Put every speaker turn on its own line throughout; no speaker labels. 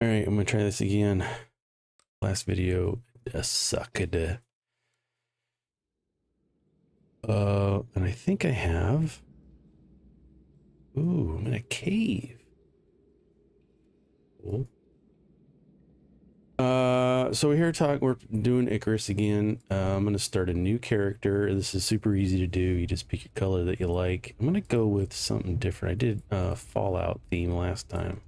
All right, I'm gonna try this again. Last video uh, sucked. Uh, and I think I have. Ooh, I'm in a cave. Cool. Uh, so we're here talking. We're doing Icarus again. Uh, I'm gonna start a new character. This is super easy to do. You just pick your color that you like. I'm gonna go with something different. I did uh Fallout theme last time.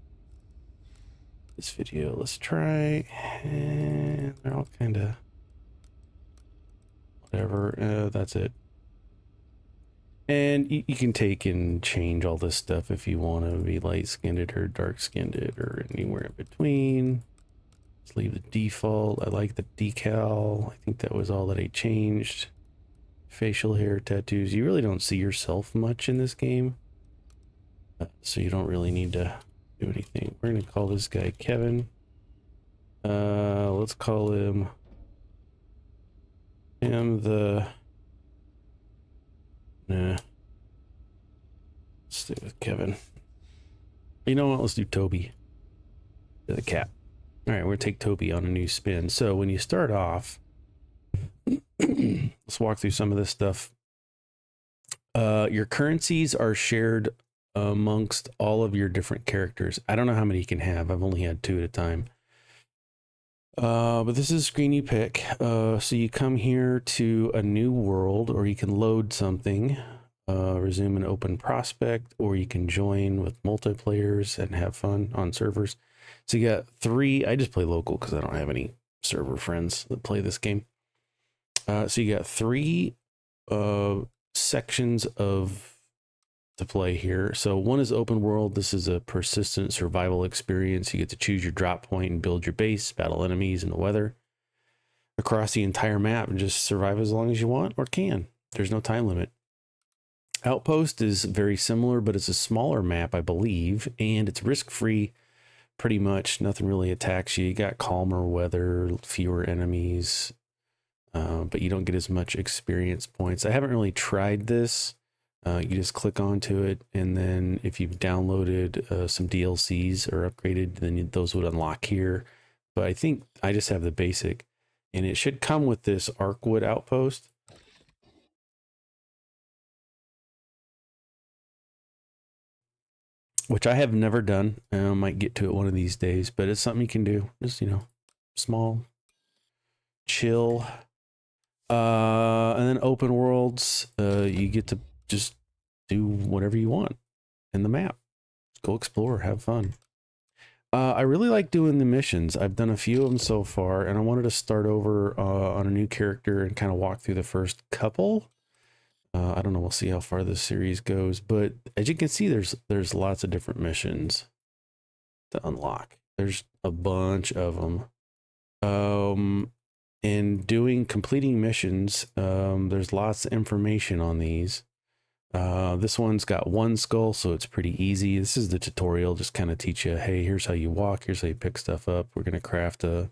This video, let's try. And they're all kind of whatever. Uh, that's it. And you, you, can take and change all this stuff if you want to be light skinned or dark skinned or anywhere in between. Let's leave the default. I like the decal. I think that was all that I changed. Facial hair tattoos. You really don't see yourself much in this game. Uh, so you don't really need to do anything. We're going to call this guy Kevin. Uh, let's call him him the Nah. Stay with Kevin. You know what? Let's do Toby. The cat. All right, we're gonna take Toby on a new spin. So when you start off, let's walk through some of this stuff. Uh, your currencies are shared amongst all of your different characters. I don't know how many you can have. I've only had two at a time. Uh, but this is a screen you pick. Uh, so you come here to a new world, or you can load something, uh, resume an open prospect, or you can join with multiplayers and have fun on servers. So you got three. I just play local because I don't have any server friends that play this game. Uh, so you got three uh, sections of to play here. So one is open world. This is a persistent survival experience. You get to choose your drop point and build your base, battle enemies and the weather across the entire map and just survive as long as you want or can. There's no time limit. Outpost is very similar, but it's a smaller map, I believe, and it's risk-free pretty much. Nothing really attacks you. You got calmer weather, fewer enemies, uh, but you don't get as much experience points. I haven't really tried this uh, you just click onto it, and then if you've downloaded uh, some DLCs or upgraded, then those would unlock here. But I think I just have the basic, and it should come with this Arkwood outpost. Which I have never done. I might get to it one of these days, but it's something you can do. Just, you know, small, chill. Uh, and then open worlds, uh, you get to just do whatever you want in the map. Go explore, have fun. Uh, I really like doing the missions. I've done a few of them so far, and I wanted to start over uh, on a new character and kind of walk through the first couple. Uh, I don't know. We'll see how far this series goes, but as you can see, there's there's lots of different missions to unlock. There's a bunch of them. Um, and doing completing missions, um, there's lots of information on these. Uh, this one's got one skull, so it's pretty easy. This is the tutorial, just kind of teach you, hey, here's how you walk, here's how you pick stuff up. We're going to craft a,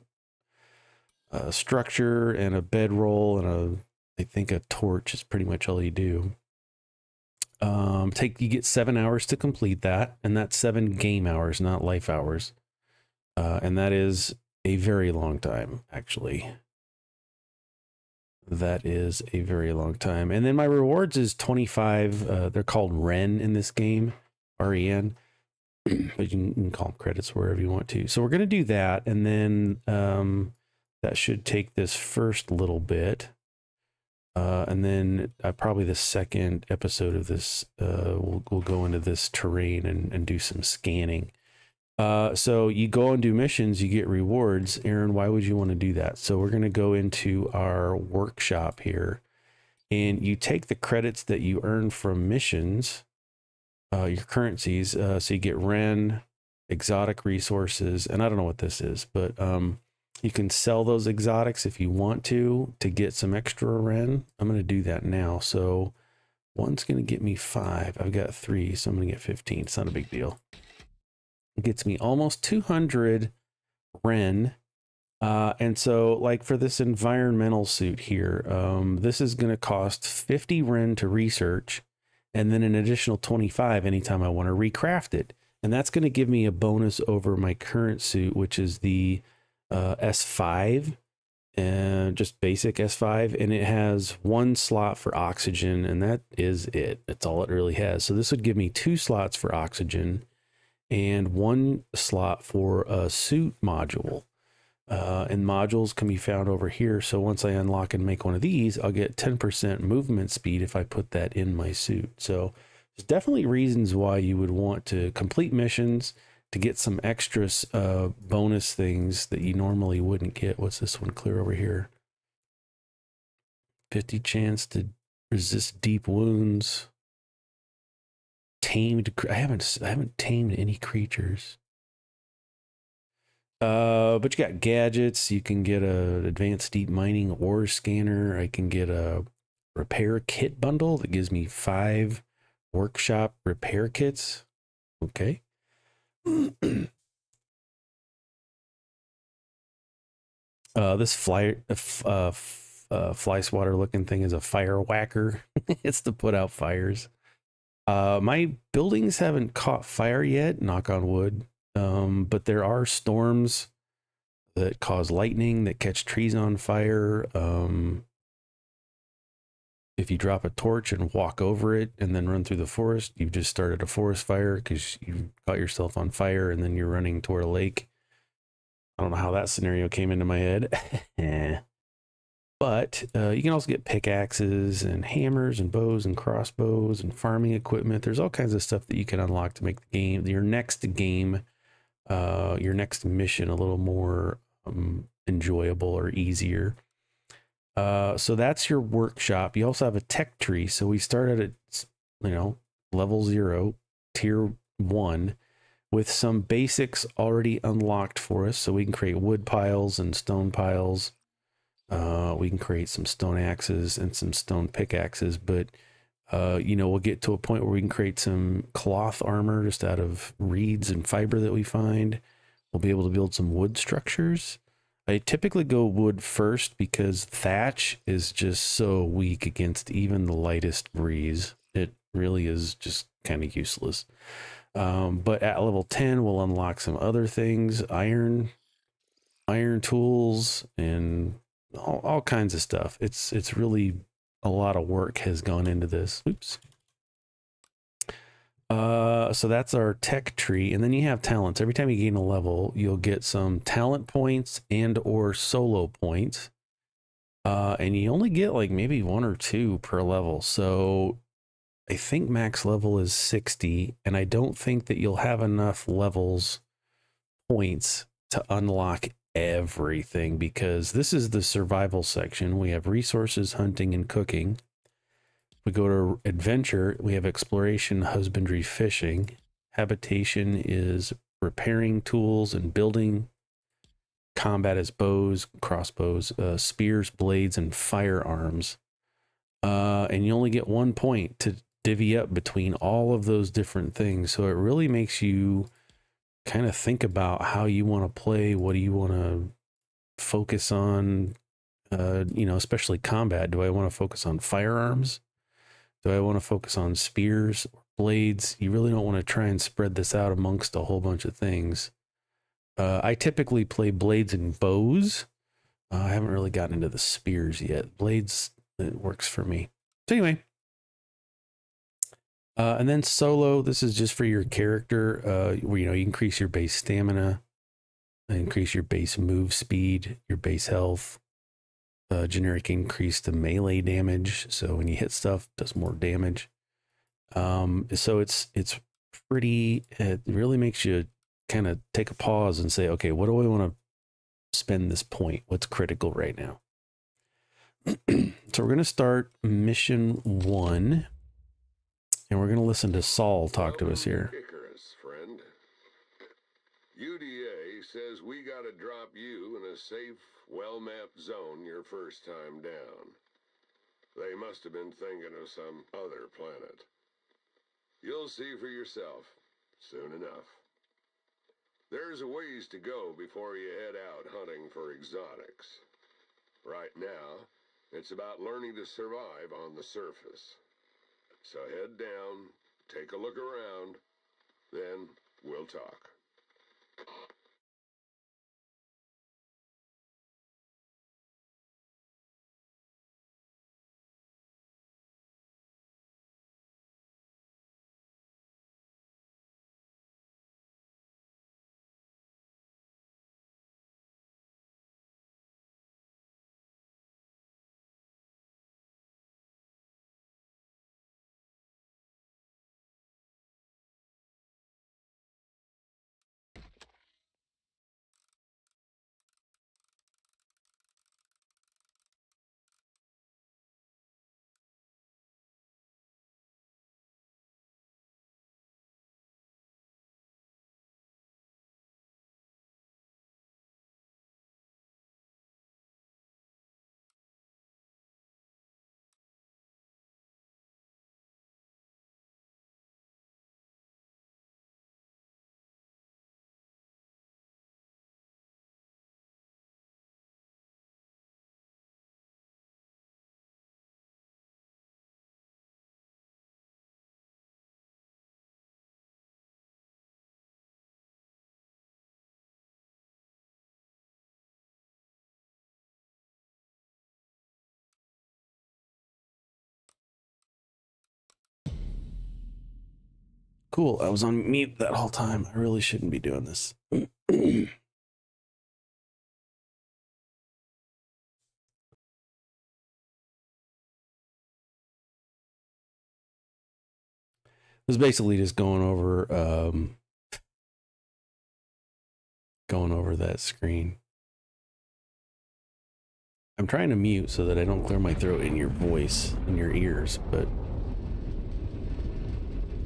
a structure and a bedroll and a, I think a torch is pretty much all you do. Um, take you get seven hours to complete that, and that's seven game hours, not life hours. Uh, and that is a very long time, actually. That is a very long time. And then my rewards is 25. Uh, they're called REN in this game, R-E-N. but you can, call them credits wherever you want to. So we're going to do that. And then um, that should take this first little bit. Uh, and then uh, probably the second episode of this, uh, we'll, we'll go into this terrain and, and do some scanning. Uh, so you go and do missions, you get rewards. Aaron, why would you want to do that? So we're going to go into our workshop here and you take the credits that you earn from missions, uh, your currencies. Uh, so you get Ren, exotic resources, and I don't know what this is, but um, you can sell those exotics if you want to to get some extra Ren. I'm going to do that now. So one's going to get me five. I've got three, so I'm going to get 15. It's not a big deal gets me almost 200 Ren. Uh, and so like for this environmental suit here, um, this is going to cost 50 Ren to research and then an additional 25 anytime I want to recraft it. and that's going to give me a bonus over my current suit, which is the uh, S5 and just basic S5, and it has one slot for oxygen, and that is it. That's all it really has. So this would give me two slots for oxygen and one slot for a suit module. Uh, and modules can be found over here. So once I unlock and make one of these, I'll get 10% movement speed if I put that in my suit. So there's definitely reasons why you would want to complete missions to get some extra uh, bonus things that you normally wouldn't get. What's this one clear over here? 50 chance to resist deep wounds. Tamed. I haven't. I haven't tamed any creatures. Uh, but you got gadgets. You can get a advanced deep mining ore scanner. I can get a repair kit bundle that gives me five workshop repair kits. Okay. uh, this fly, uh, uh, fly swatter looking thing is a fire whacker. it's to put out fires. Uh, my buildings haven't caught fire yet, knock on wood. Um, but there are storms that cause lightning that catch trees on fire. Um, if you drop a torch and walk over it and then run through the forest, you've just started a forest fire because you caught yourself on fire and then you're running toward a lake. I don't know how that scenario came into my head. but uh, you can also get pickaxes and hammers and bows and crossbows and farming equipment. There's all kinds of stuff that you can unlock to make the game, your next game, uh, your next mission a little more um, enjoyable or easier. Uh, so that's your workshop. You also have a tech tree. So we started at, you know, level zero, tier one, with some basics already unlocked for us. So we can create wood piles and stone piles. Uh, we can create some stone axes and some stone pickaxes. But, uh, you know, we'll get to a point where we can create some cloth armor just out of reeds and fiber that we find. We'll be able to build some wood structures. I typically go wood first because thatch is just so weak against even the lightest breeze. It really is just kind of useless. Um, but at level 10, we'll unlock some other things, iron, iron tools, and all, all kinds of stuff. It's, it's really a lot of work has gone into this. Oops. Uh, so that's our tech tree, and then you have talents. Every time you gain a level, you'll get some talent points and or solo points. Uh, and you only get like maybe one or two per level. So I think max level is 60, and I don't think that you'll have enough levels points to unlock everything because this is the survival section. We have resources, hunting, and cooking. We go to adventure, we have exploration, husbandry, fishing. Habitation is repairing tools and building. Combat is bows, crossbows, uh, spears, blades, and firearms. Uh, and you only get one point to divvy up between all of those different things. So it really makes you kind of think about how you want to play. What do you want to focus on? Uh, you know, especially combat. Do I want to focus on firearms? Do I want to focus on spears or blades? You really don't want to try and spread this out amongst a whole bunch of things. Uh, I typically play blades and bows. Uh, I haven't really gotten into the spears yet. Blades, it works for me. So anyway, uh, and then solo, this is just for your character, uh, where, you know, you increase your base stamina, increase your base move speed, your base health, uh, generic increase to melee damage. So when you hit stuff, does more damage. Um, so it's it's pretty. It really makes you kind of take a pause and say, okay, what do I want to spend this point? What's critical right now? so we're gonna start mission one, and we're gonna listen to Saul talk to us here.
Icarus, friend. UDA says we gotta drop you in a safe well-mapped zone your first time down. They must have been thinking of some other planet. You'll see for yourself soon enough. There's a ways to go before you head out hunting for exotics. Right now, it's about learning to survive on the surface. So head down, take a look around, then we'll talk.
Cool. I was on mute that whole time. I really shouldn't be doing this. is basically just going over um going over that screen. I'm trying to mute so that I don't clear my throat in your voice in your ears, but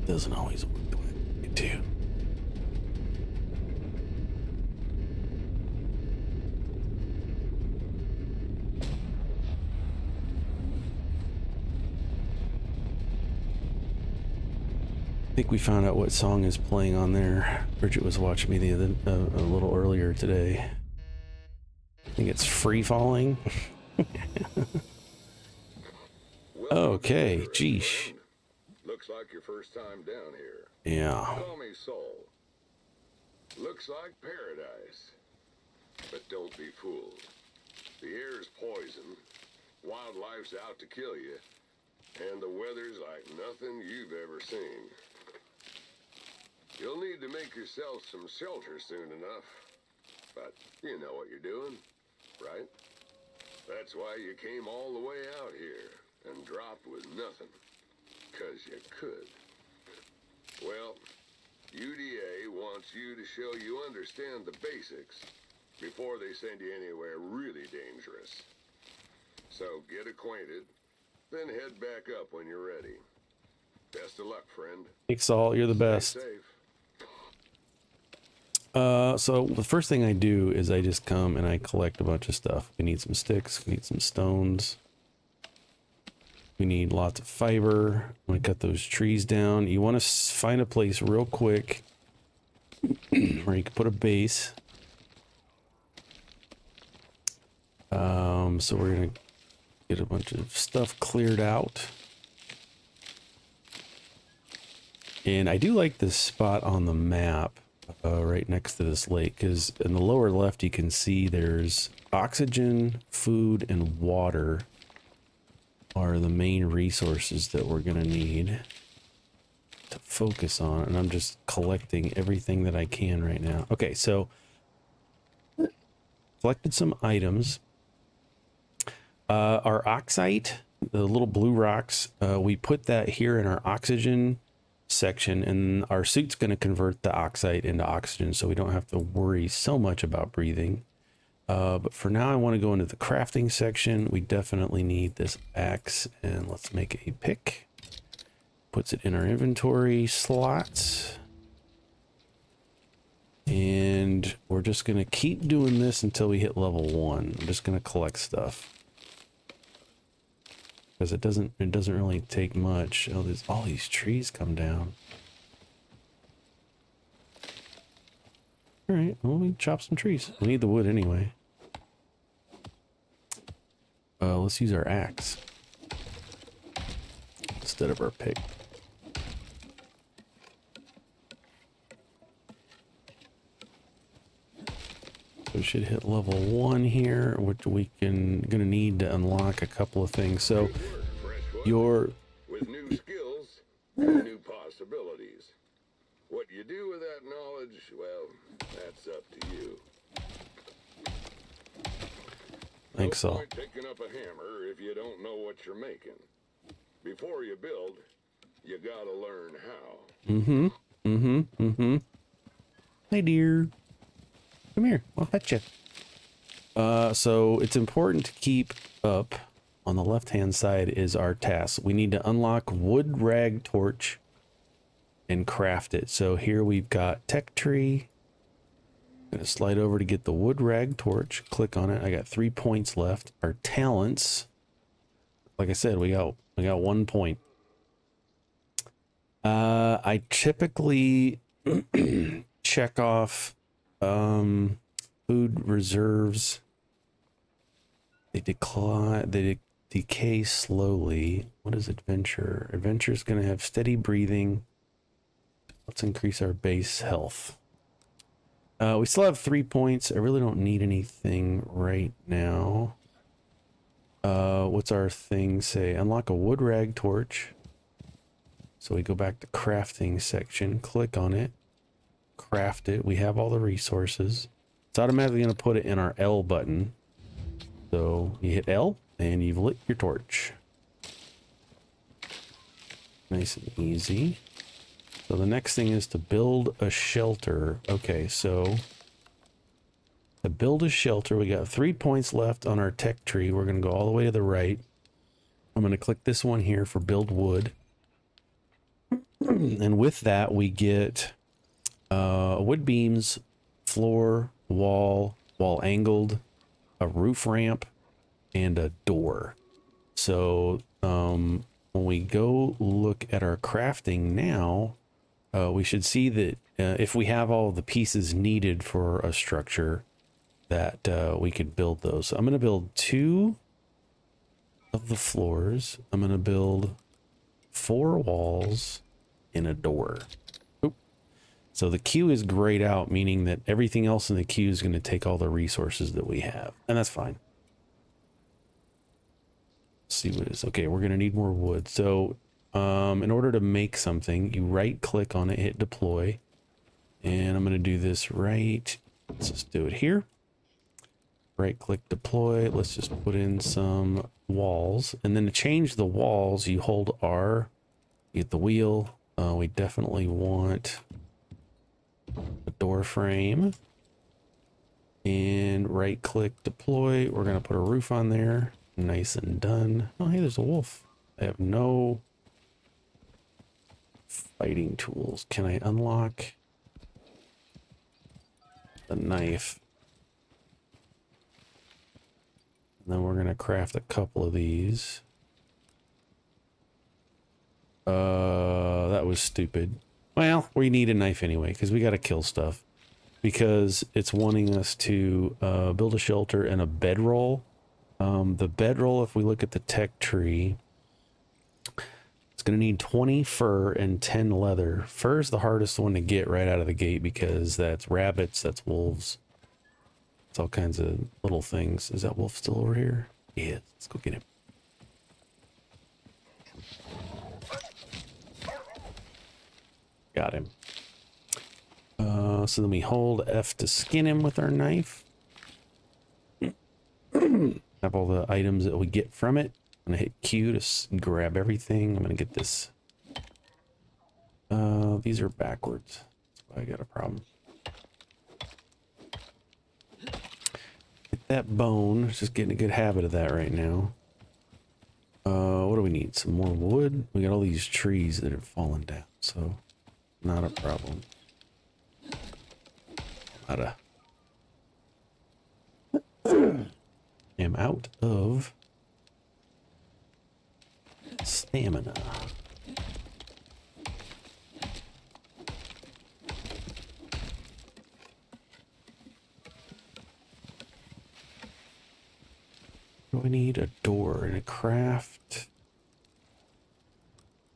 doesn't always work the way I need. I think we found out what song is playing on there. Bridget was watching me the other uh, a little earlier today. I think it's Free Falling. okay, geesh.
Like your first time down here.
Yeah.
Call me Soul. Looks like paradise. But don't be fooled. The air's poison, wildlife's out to kill you, and the weather's like nothing you've ever seen. You'll need to make yourself some shelter soon enough. But you know what you're doing, right? That's why you came all the way out here and dropped with nothing. Cause you could. Well, UDA wants you to show you understand the basics before they send you anywhere really dangerous. So get acquainted, then head back up when you're ready. Best of luck, friend.
Thanks, all. You're the best. Uh, so the first thing I do is I just come and I collect a bunch of stuff. We need some sticks. We need some stones. We need lots of fiber. I'm gonna cut those trees down. You want to find a place real quick where you can put a base. Um, so we're gonna get a bunch of stuff cleared out. And I do like this spot on the map uh, right next to this lake because in the lower left you can see there's oxygen, food, and water are the main resources that we're gonna need to focus on. And I'm just collecting everything that I can right now. Okay, so collected some items. Uh, our oxite, the little blue rocks, uh, we put that here in our oxygen section and our suit's going to convert the oxite into oxygen so we don't have to worry so much about breathing uh, but for now i want to go into the crafting section we definitely need this axe and let's make a pick puts it in our inventory slots and we're just going to keep doing this until we hit level one i'm just going to collect stuff because it doesn't it doesn't really take much. Oh, there's all these trees come down. All right, well we chop some trees. We need the wood anyway. Uh, let's use our axe instead of our pick. We should hit level one here, which we can gonna need to unlock a couple of things. So your
with new skills and new possibilities. What you do with that knowledge, well, that's up to you
thanks
no
all.
point picking up a hammer if you don't know what you're making. Before you build, you gotta learn how.
Mm-hmm. Mm-hmm. Mm-hmm. Hey dear. Come here. I'll pet you. Uh, so it's important to keep up on the left-hand side is our task. We need to unlock wood rag torch and craft it. So here we've got tech tree. Gonna slide over to get the wood rag torch. Click on it. I got three points left. Our talents. Like I said, we got we got one point. Uh, I typically check off um, food reserves. They decline. They de- decay slowly. What is adventure? Adventure is going to have steady breathing. Let's increase our base health. Uh, we still have three points. I really don't need anything right now. Uh, what's our thing say? Unlock a wood rag torch. So we go back to crafting section, click on it, craft it. We have all the resources. It's automatically going to put it in our L button. So you hit L and you've lit your torch. Nice and easy. So the next thing is to build a shelter. Okay, so to build a shelter, we got three points left on our tech tree. We're going to go all the way to the right. I'm going to click this one here for build wood. and with that, we get uh, wood beams, floor, wall, wall angled, a roof ramp, and a door. So um, when we go look at our crafting now, uh, we should see that uh, if we have all the pieces needed for a structure, that uh, we could build those. So I'm going to build two of the floors. I'm going to build four walls and a door. Oop. So the queue is grayed out, meaning that everything else in the queue is going to take all the resources that we have. And that's fine. Let's see what it is. Okay, we're going to need more wood. So um, in order to make something, you right click on it, hit deploy. And I'm going to do this right. Let's just do it here. Right click deploy. Let's just put in some walls. And then to change the walls, you hold R, you get the wheel. Uh, we definitely want a door frame. And right click deploy. We're going to put a roof on there. Nice and done. Oh, hey, there's a wolf. I have no fighting tools. Can I unlock the knife? And then we're going to craft a couple of these. Uh, that was stupid. Well, we need a knife anyway, because we got to kill stuff. Because it's wanting us to uh, build a shelter and a bedroll. Um, the bedroll, if we look at the tech tree, it's going to need 20 fur and 10 leather. Fur is the hardest one to get right out of the gate because that's rabbits, that's wolves. It's all kinds of little things. Is that wolf still over here? Yeah, let's go get him. Got him. Uh, so then we hold F to skin him with our knife. Have all the items that we get from it. I'm gonna hit Q to grab everything. I'm gonna get this. Uh, these are backwards. That's why I got a problem. Get that bone. Just getting a good habit of that right now. Uh, what do we need? Some more wood. We got all these trees that have fallen down, so not a problem. Not a. am out of stamina. We need a door and a craft.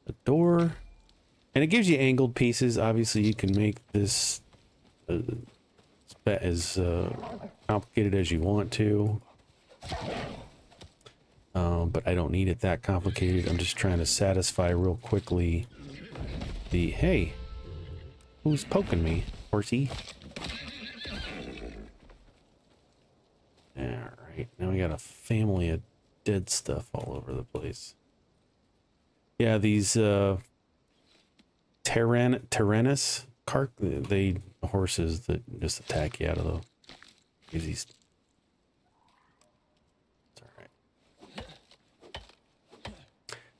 A door. And it gives you angled pieces. Obviously, you can make this uh, as uh, complicated as you want to. Um, but I don't need it that complicated. I'm just trying to satisfy real quickly the, hey, who's poking me, horsey? Alright, now we got a family of dead stuff all over the place. Yeah, these uh, Tyran Tyrannus cart they horses that just attack you out of the easy. It's alright.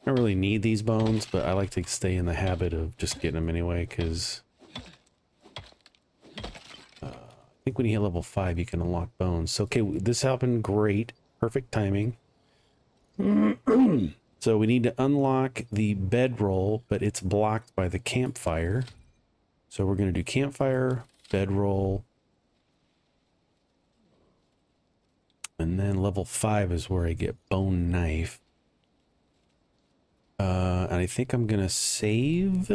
I don't really need these bones, but I like to stay in the habit of just getting them anyway, because uh, I think when you hit level 5, you can unlock bones. So, okay, this happened great. Perfect timing. so we need to unlock the bedroll, but it's blocked by the campfire. So we're going to do campfire, bedroll, and then level 5 is where I get bone knife. Uh, and I think I'm to save.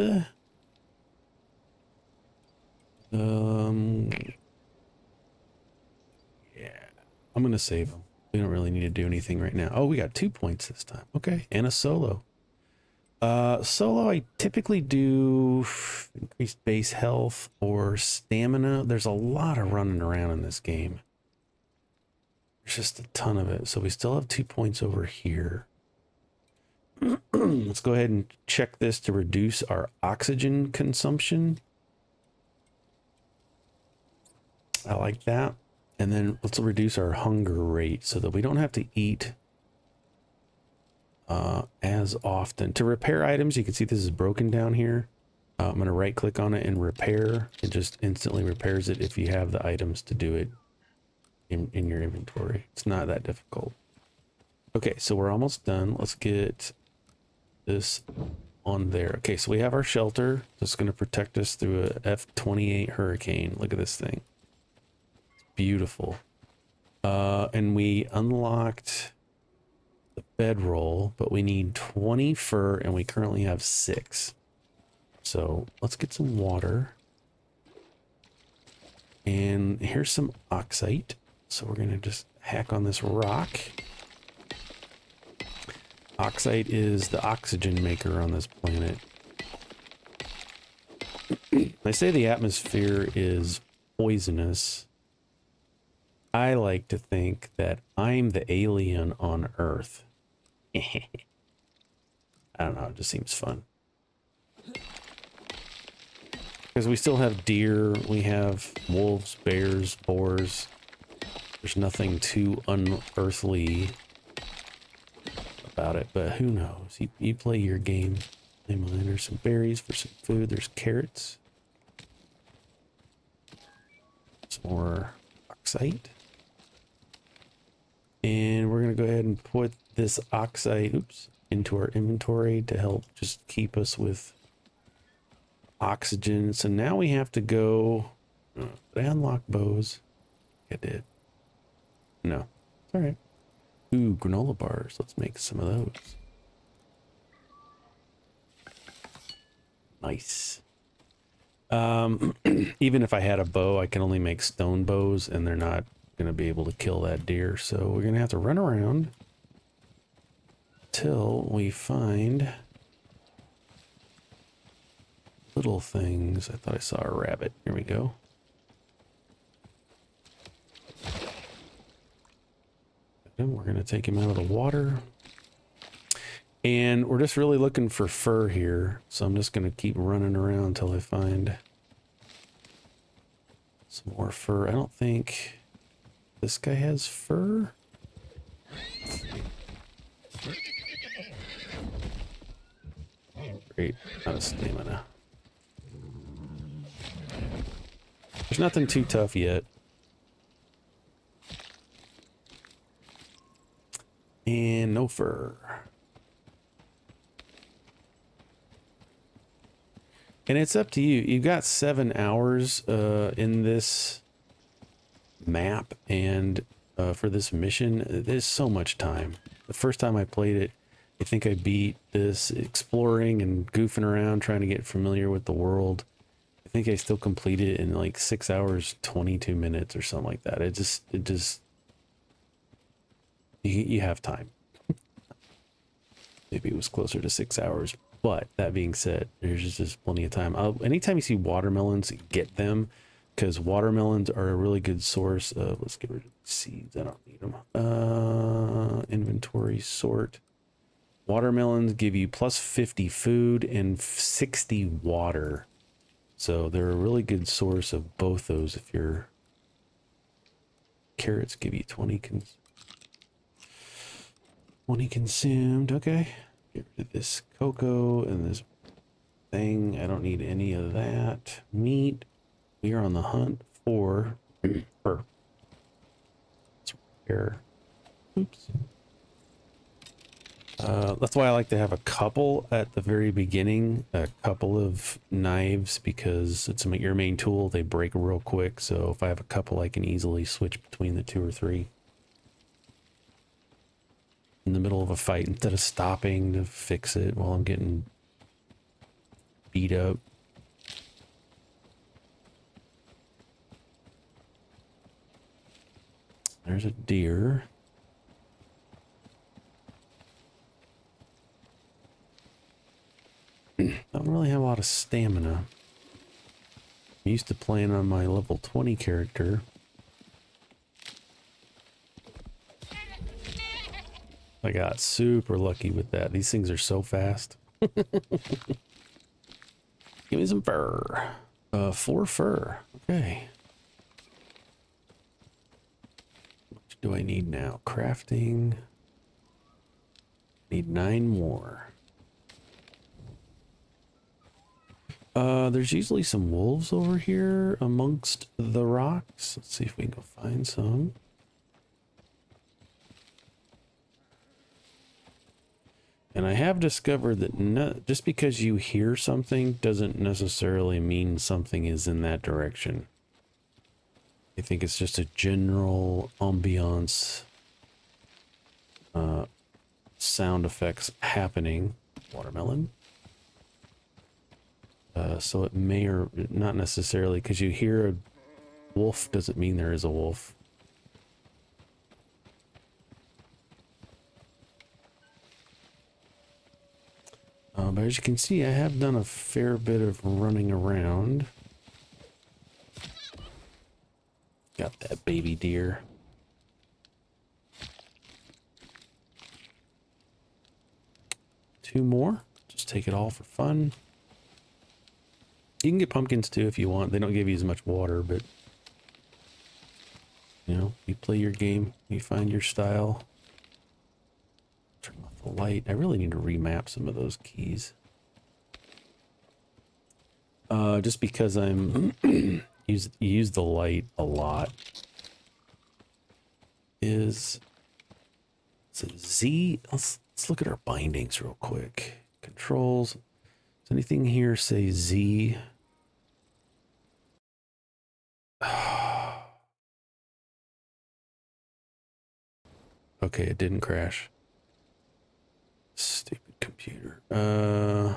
Um, yeah, I'm to save them. We don't really need to do anything right now. Oh, we got two points this time. Okay, and a solo. Uh, solo, I typically do increased base health or stamina. There's a lot of running around in this game. There's just a ton of it. So we still have two points over here. Let's go ahead and check this to reduce our oxygen consumption. I like that. And then let's reduce our hunger rate so that we don't have to eat uh, as often. To repair items, you can see this is broken down here. Uh, I'm going to right click on it and repair. It just instantly repairs it if you have the items to do it in, in your inventory. It's not that difficult. Okay, so we're almost done. Let's get this on there. Okay, so we have our shelter. That's going to protect us through a F-28 hurricane. Look at this thing. It's beautiful. Uh, and we unlocked the bedroll, but we need 20 fur and we currently have six. So let's get some water. And here's some oxite. So we're going to just hack on this rock. Oxite is the oxygen maker on this planet. I say the atmosphere is poisonous. I like to think that I'm the alien on Earth. I don't know, it just seems fun. Because we still have deer, we have wolves, bears, boars. There's nothing too unearthly about it, but who knows? You, you play your game. Play mine. There's some berries for some food. There's carrots. Some more oxite. And we're going to go ahead and put this oxite oops, into our inventory to help just keep us with oxygen. So now we have to go. Uh, did I unlock bows? I did. No. All right. Ooh, granola bars. Let's make some of those. Nice. Um, even if I had a bow, I can only make stone bows, and they're not going to be able to kill that deer. So we're going to have to run around till we find little things. I thought I saw a rabbit. Here we go. We're going to take him out of the water. And we're just really looking for fur here. So I'm just going to keep running around until I find some more fur. I don't think this guy has fur. Great, out of stamina. There's nothing too tough yet. And no fur. And it's up to you. You've got seven hours uh, in this map and uh, for this mission. There's so much time. The first time I played it, I think I beat this exploring and goofing around trying to get familiar with the world. I think I still completed it in like six hours, 22 minutes or something like that. It just, it just, you, you have time. Maybe it was closer to six hours. But that being said, there's just plenty of time. Anytime you see watermelons, get them because watermelons are a really good source of, let's get rid of seeds. I don't need them. Uh, inventory sort. Watermelons give you plus 50 food and 60 water. So they're a really good source of both those if you're carrots give you 20 cons 20 consumed. Okay. Get rid of this cocoa and this thing. I don't need any of that. Meat. We are on the hunt for fur. Let's repair. Oops. Uh, that's why I like to have a couple at the very beginning, a couple of knives because it's your main tool. They break real quick. So if I have a couple, I can easily switch between the two or three in the middle of a fight instead of stopping to fix it while I'm getting beat up. There's a deer. don't really have a lot of stamina. I'm used to playing on my level 20 character. I got super lucky with that. These things are so fast. Give me some fur. Uh, four fur. Okay. What do I need now? Crafting. Need nine more. Uh, there's usually some wolves over here amongst the rocks. Let's see if we can go find some. And I have discovered that no, just because you hear something doesn't necessarily mean something is in that direction. I think it's just a general ambiance uh, sound effects happening. Watermelon. Uh, so it may or not necessarily because you hear a wolf doesn't mean there is a wolf. Uh, but as you can see, I have done a fair bit of running around. Got that baby deer. Two more. Just take it all for fun. You can get pumpkins too if you want. They don't give you as much water, but you know, you play your game, you find your style. Light. I really need to remap some of those keys. Uh, just because I'm use use the light a lot. Is so Z. Let's let's look at our bindings real quick. Controls. Does anything here say Z? okay, it didn't crash. Stupid computer. Uh,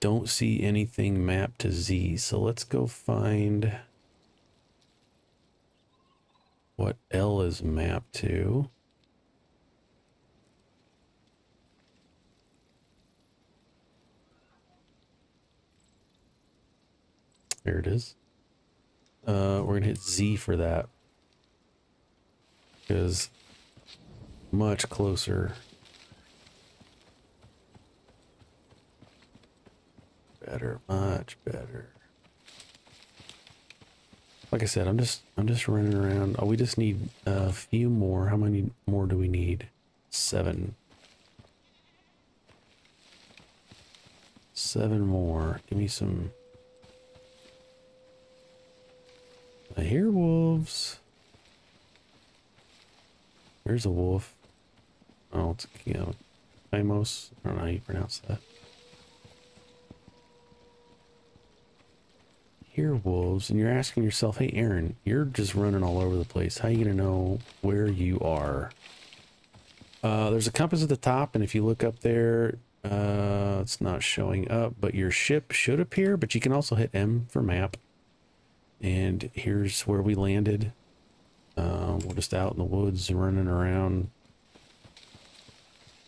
don't see anything mapped to Z, so let's go find what L is mapped to. There it is. Uh, we're gonna hit Z for that. Because much closer. Better, much better. Like I said, I'm just I'm just running around. Oh, we just need a few more. How many more do we need? Seven. Seven more. Give me some I hear wolves. There's a wolf. Oh, it's you know, Amos. I don't know how you pronounce that. Hear wolves, and you're asking yourself, "Hey, Aaron, you're just running all over the place. How are you gonna know where you are?" Uh, there's a compass at the top, and if you look up there, Uh, it's not showing up, but your ship should appear, but you can also hit M for map. And here's where we landed. Uh, we're just out in the woods running around.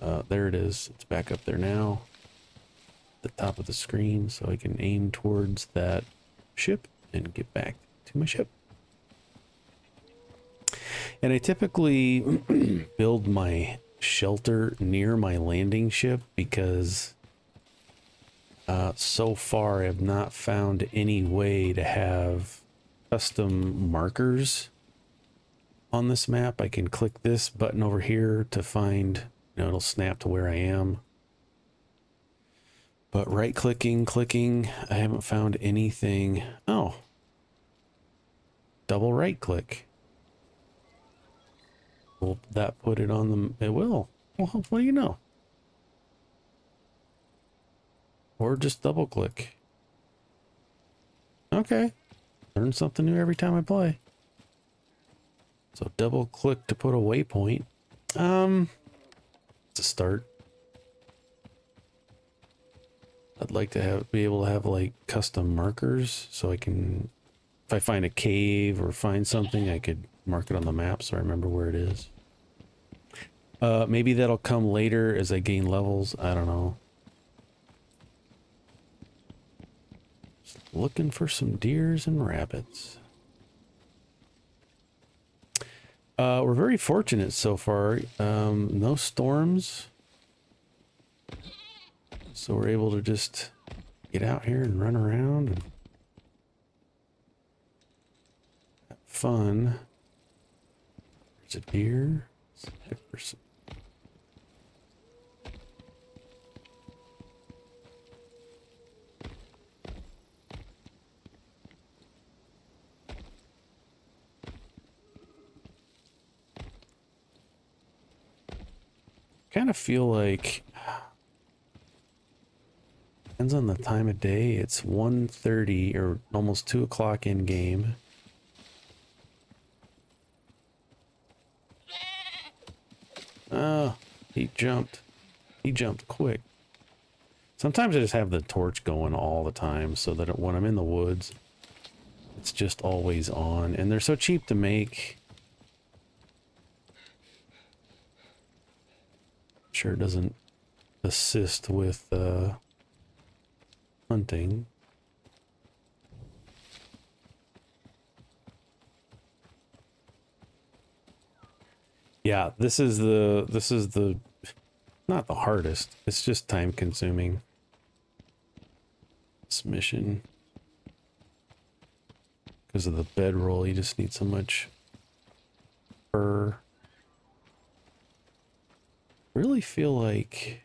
Uh, there it is. It's back up there now. The top of the screen so I can aim towards that ship and get back to my ship. And I typically build my shelter near my landing ship because uh, so far I have not found any way to have custom markers on this map. I can click this button over here to find, you know, it'll snap to where I am. But right clicking, clicking, I haven't found anything. Oh, double right click. Will that put it on the, it will. Well, what do you know? Or just double click. Okay. Learn something new every time I play. So double click to put a waypoint. Um, it's a start. I'd like to have be able to have like custom markers so I can, if I find a cave or find something, I could mark it on the map so I remember where it is. Uh, maybe that'll come later as I gain levels. I don't know. Just looking for some deers and rabbits. Uh, we're very fortunate so far. Um, no storms. So we're able to just get out here and run around and have fun. There's a deer. kind of feel like depends on the time of day. It's 1.30 or almost 2 o'clock in game. Oh, he jumped. He jumped quick. Sometimes I just have the torch going all the time so that when I'm in the woods, it's just always on. And they're so cheap to make. sure it doesn't assist with uh, hunting. Yeah, this is the this is the not the hardest. It's just time consuming. This mission because of the bedroll, you just need so much fur really feel like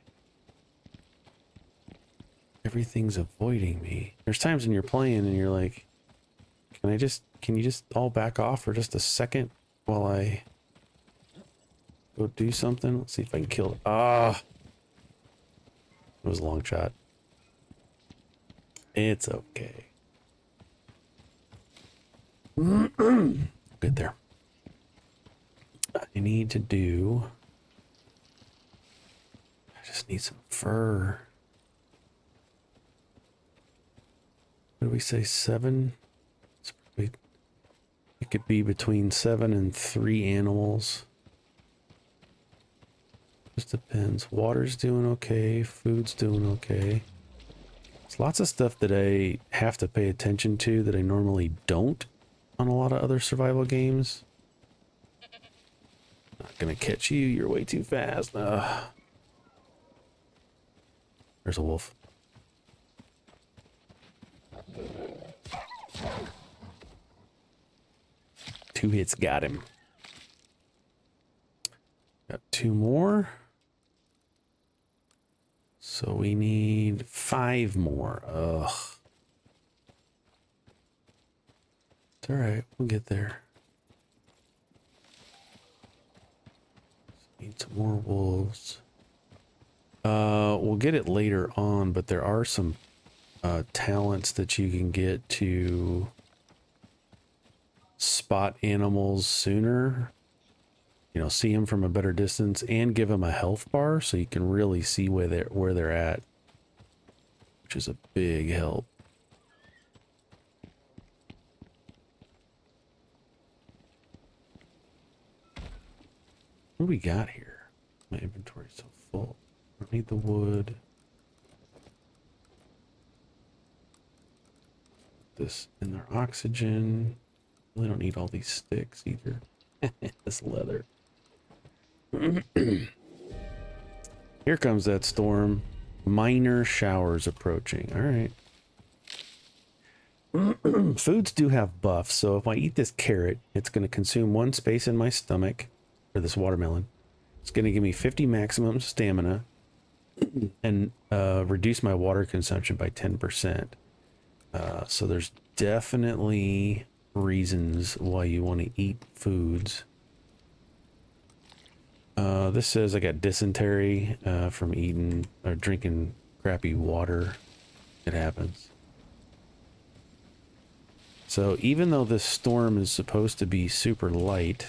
everything's avoiding me. There's times when you're playing and you're like, can I just, can you just all back off for just a second while I go do something? Let's see if I can kill it. Ah, it was a long shot. It's okay. Good there. I need to do I just need some fur. What do we say? Seven? It could be between seven and three animals. Just depends. Water's doing okay. Food's doing okay. There's lots of stuff that I have to pay attention to that I normally don't on a lot of other survival games. Not gonna catch you. You're way too fast. Ugh. There's a wolf. Two hits got him. Got two more. So we need five more. Ugh. It's alright, we'll get there. Need some more wolves. Uh, we'll get it later on, but there are some uh, talents that you can get to spot animals sooner. you know, see them from a better distance and give them a health bar so you can really see where they're where they're at, which is a big help. What do we got here? My inventory's so full. I need the wood. This in their oxygen. Really don't need all these sticks either. this leather. Here comes that storm. Minor showers approaching. All right. Foods do have buffs, so if I eat this carrot, it's going to consume one space in my stomach for this watermelon. It's going to give me 50 maximum stamina and uh, reduce my water consumption by 10%. Uh, so there's definitely reasons why you want to eat foods. Uh, this says I got dysentery uh, from eating or drinking crappy water. It happens. So even though this storm is supposed to be super light,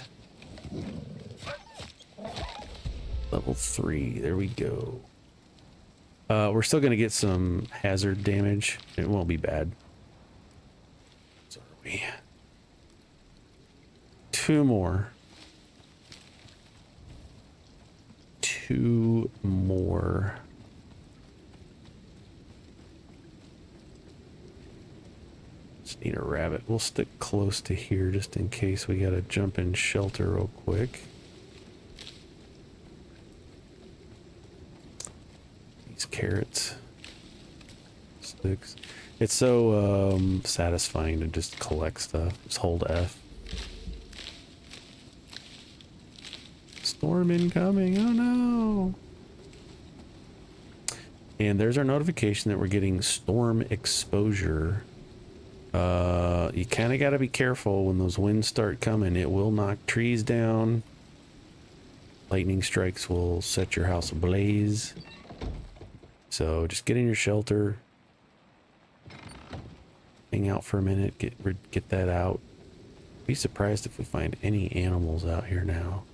level three, there we go. Uh, we're still going to get some hazard damage. It won't be bad. So are we? Two more. Two more. Just need a rabbit. We'll stick close to here just in case we got to jump in shelter real quick. Carrots. Sticks. It's so um, satisfying to just collect stuff. Just hold F. Storm incoming. Oh no. And there's our notification that we're getting storm exposure. Uh, you kind of got to be careful when those winds start coming. It will knock trees down. Lightning strikes will set your house ablaze. So just get in your shelter. Hang out for a minute. Get get that out. Be surprised if we find any animals out here now.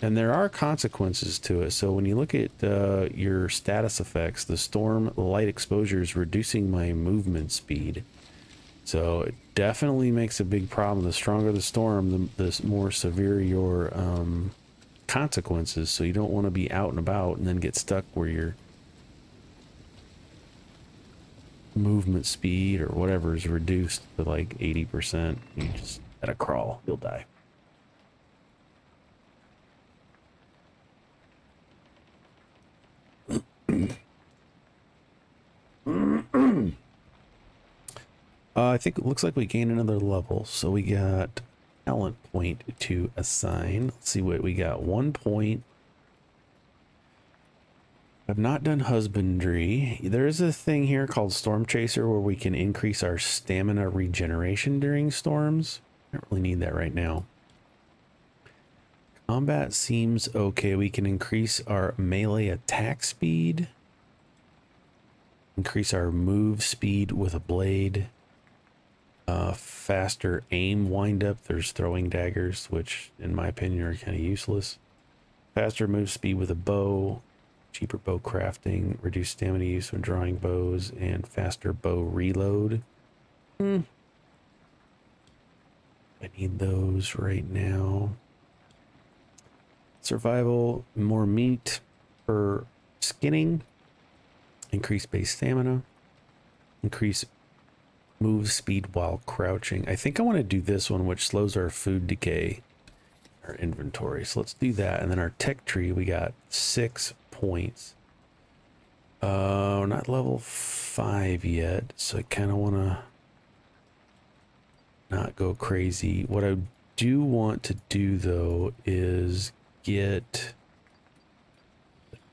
And there are consequences to it. So when you look at uh, your status effects, the storm light exposure is reducing my movement speed. So it definitely makes a big problem. The stronger the storm, the, the more severe your um, consequences. So you don't want to be out and about and then get stuck where your movement speed or whatever is reduced to like 80%. You just gotta crawl, you'll die. uh, I think it looks like we gained another level. So we got talent point to assign. Let's see what we got. One point. I've not done husbandry. There is a thing here called Storm Chaser where we can increase our stamina regeneration during storms. I don't really need that right now. Combat seems okay. We can increase our melee attack speed. Increase our move speed with a blade. Uh, faster aim wind up. There's throwing daggers, which in my opinion are kind of useless. Faster move speed with a bow. Cheaper bow crafting. Reduced stamina use when drawing bows. And faster bow reload. Hmm. I need those right now. Survival, more meat for skinning, increase base stamina, increase move speed while crouching. I think I want to do this one, which slows our food decay, our inventory. So let's do that. And then our tech tree, we got six points. Uh, not level five yet, so I kind of want to not go crazy. What I do want to do though is get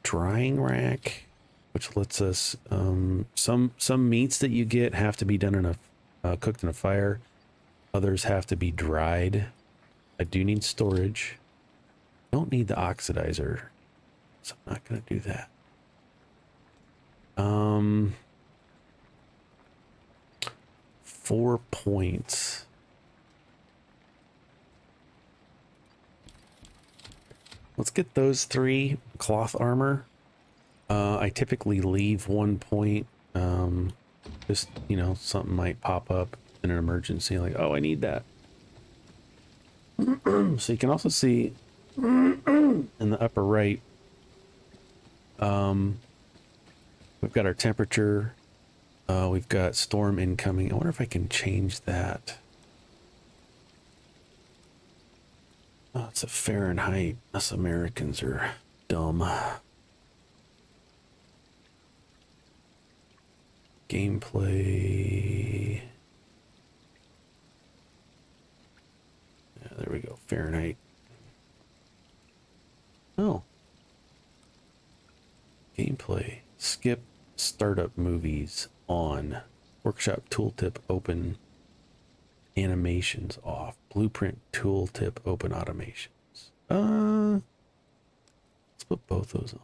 drying rack, which lets us um, some some meats that you get have to be done in a uh, cooked in a fire. Others have to be dried. I do need storage. Don't need the oxidizer, so I'm not gonna do that. Um, four points. let's get those three cloth armor. Uh, I typically leave one point. Um, just you know, something might pop up in an emergency. Like, oh, I need that. so you can also see in the upper right. Um, we've got our temperature. Uh, we've got storm incoming. I wonder if I can change that. Oh, it's a Fahrenheit. Us Americans are dumb. Gameplay. Yeah, there we go. Fahrenheit. Oh. Gameplay. Skip startup movies on. Workshop tooltip open. Animations off. Blueprint tooltip open automations. Uh, let's put both those on.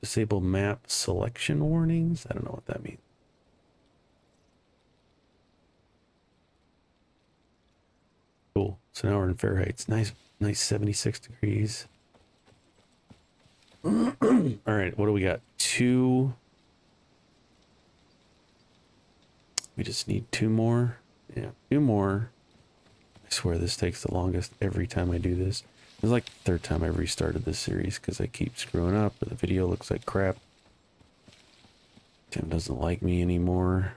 Disable map selection warnings. I don't know what that means. Cool. So now we're in Fahrenheit. It's nice, nice 76 degrees. All right, what do we got? Two. We just need two more. Yeah, two more. I swear this takes the longest every time I do this. It's like the third time I've restarted this series because I keep screwing up or the video looks like crap. Tim doesn't like me anymore.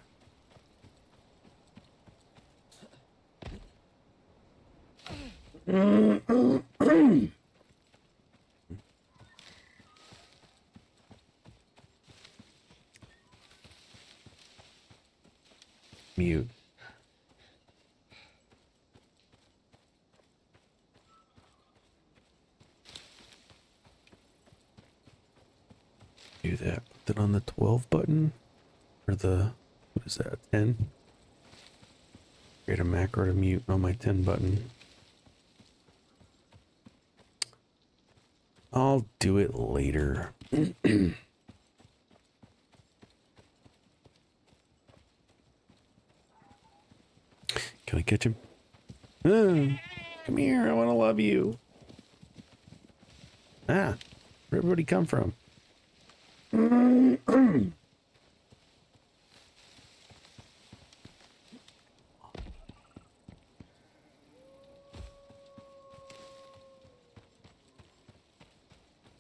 Mute. Do that. That on the 12 button. Or the, what is that, 10? Create a macro to mute on my 10 button. I'll do it later. Can I catch him? Ah, come here, I want to love you. Ah, where everybody come from?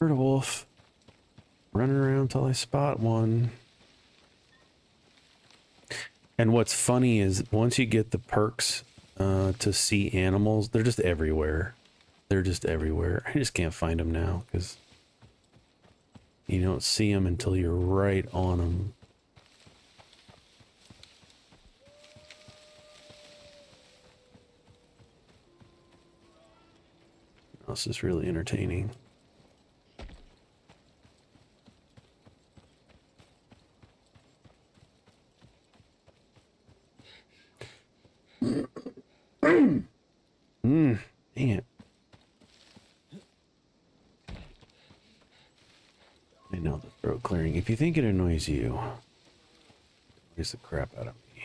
Heard a wolf. Running around till I spot one. And what's funny is once you get the perks uh, to see animals, they're just everywhere. They're just everywhere. I just can't find them now because you don't see them until you're right on them. This is really entertaining. Mmm, dang it. I know the throat clearing. If you think it annoys you, annoys the crap out of me.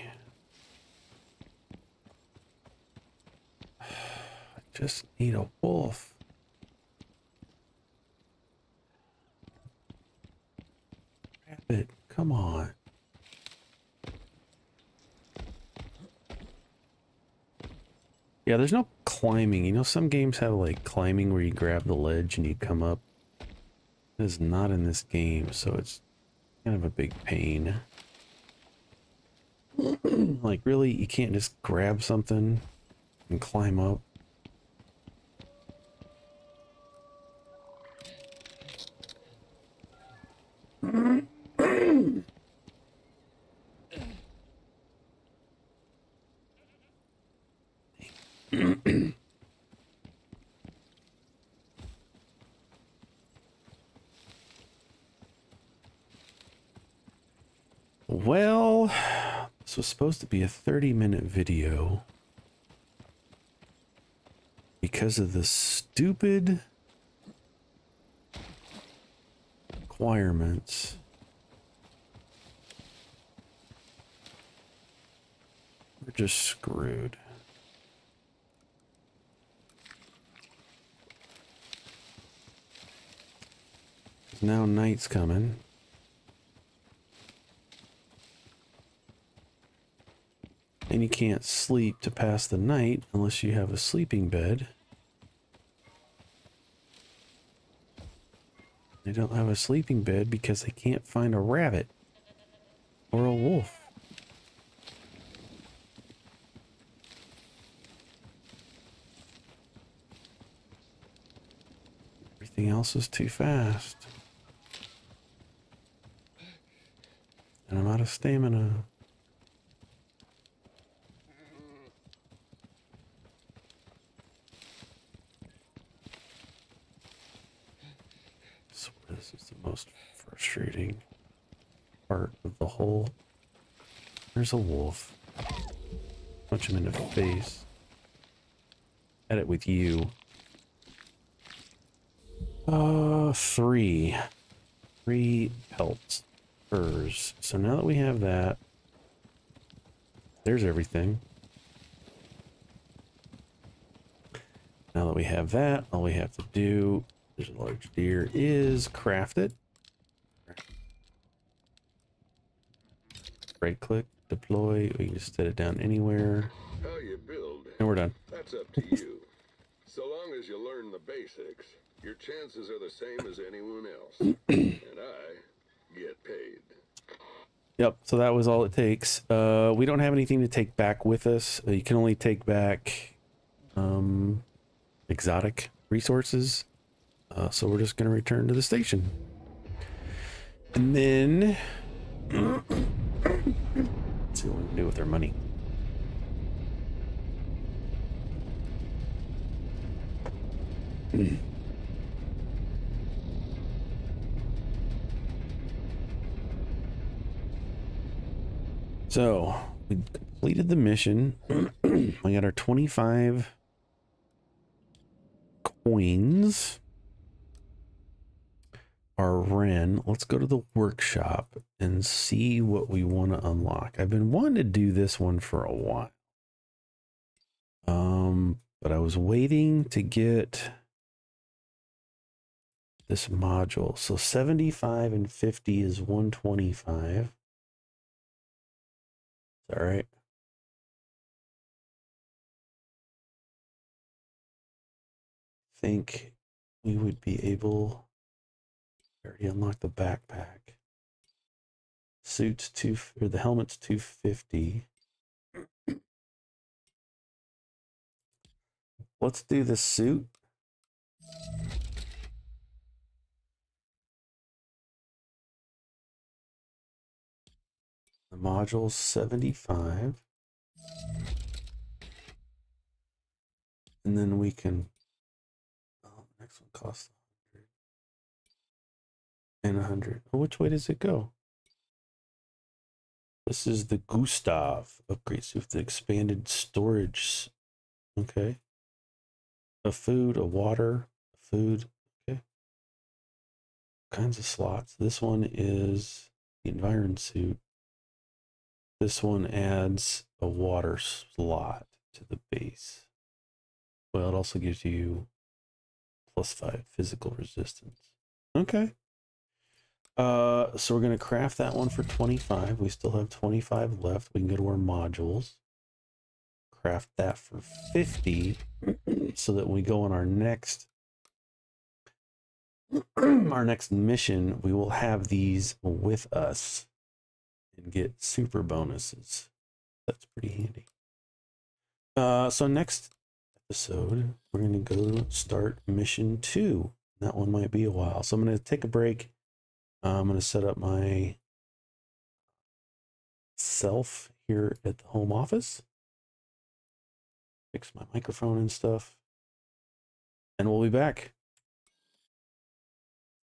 I just need a wolf. Rabbit, come on. Yeah, there's no climbing. You know, some games have like climbing where you grab the ledge and you come up. It is not in this game, so it's kind of a big pain. like, really, you can't just grab something and climb up. well, this was supposed to be a 30 minute video because of the stupid requirements. We're just screwed. Now night's coming. And you can't sleep to pass the night unless you have a sleeping bed. They don't have a sleeping bed because they can't find a rabbit or a wolf. Everything else is too fast. And I'm out of stamina. So this is the most frustrating part of the whole. There's a wolf. Punch him in the face. At it with you. Uh, three. Three pelts. Furs. So now that we have that, there's everything. Now that we have that, all we have to do, there's a large deer, is craft it. Right click, deploy, we can just set it down anywhere.
How you build,
And we're done.
that's up to you. so long as you learn the basics, your chances are the same as anyone else. and I get paid.
Yep, so that was all it takes. Uh, we don't have anything to take back with us. Uh, you can only take back um, exotic resources. Uh, so we're just going to return to the station. And then... let's see what we can do with our money. So we completed the mission. we got our 25 coins. Our Ren. Let's go to the workshop and see what we want to unlock. I've been wanting to do this one for a while. Um, but I was waiting to get this module. So 75 and 50 is 125. All right. Think we would be able. Already unlocked the backpack. Suits two or the helmet's two fifty. Let's do the suit. The module's 75. And then we can. Oh, next one costs 100. And 100. Oh, which way does it go? This is the Gustav upgrade. With the expanded storage. Okay. A food, a water, food. Okay. Kinds of slots. This one is the Environ suit. This one adds a water slot to the base. Well, it also gives you plus five physical resistance. Okay. Uh, so we're going to craft that one for 25. We still have 25 left. We can go to our modules. Craft that for 50 so that when we go on our next our next mission, we will have these with us and get super bonuses. That's pretty handy. Uh, so next episode, we're going to go start mission two. That one might be a while. So I'm going to take a break. Uh, I'm going to set up my self here at the home office. Fix my microphone and stuff. And we'll be back.